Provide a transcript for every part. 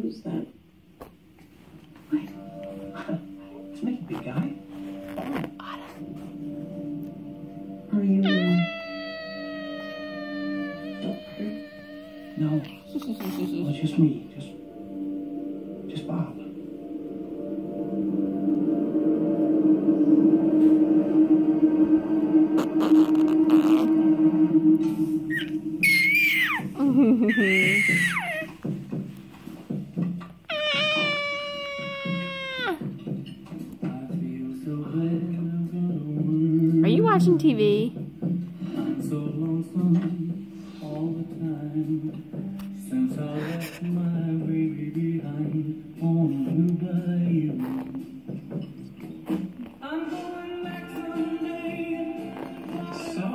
Who's that? What? it's me, big guy. Oh, Are you? Doctor? No. Well, oh, just me. Just, just Bob. Are you watching TV? I'm so lonesome all the time since I left my baby behind on Blue Bayou. I'm going back someday. So,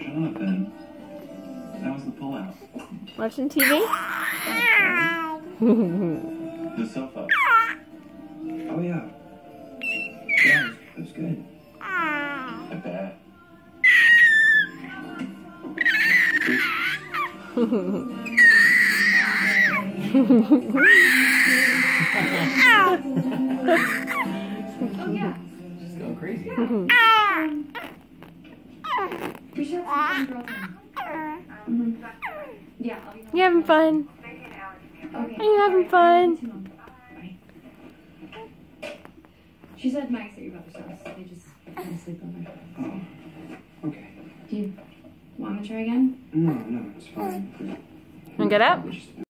Jonathan, that was the pullout. Watching TV? The sofa. Oh. Yeah, good. I bet. She's going crazy. You having fun? Are you having fun? She said Mike's at your brother's house. They just want to sleep over. Oh, okay. Do you want to try again? No, no, it's fine. Wanna get up? Just-